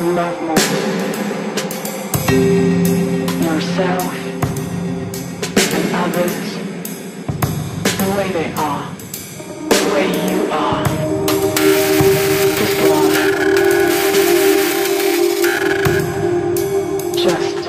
love more yourself and others the way they are, the way you are. Just love. Just